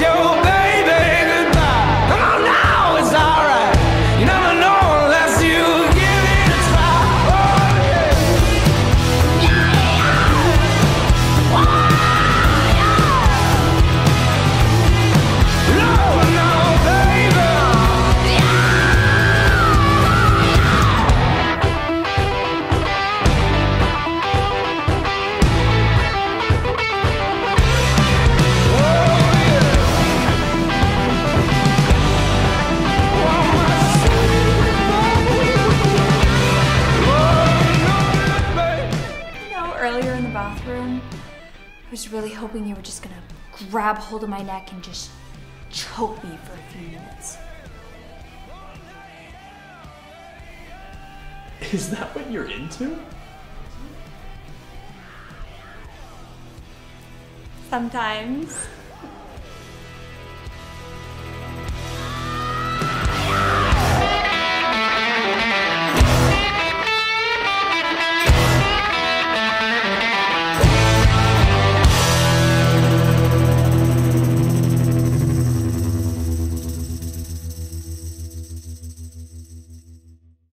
酒 earlier in the bathroom, I was really hoping you were just gonna grab hold of my neck and just choke me for a few minutes. Is that what you're into? Sometimes.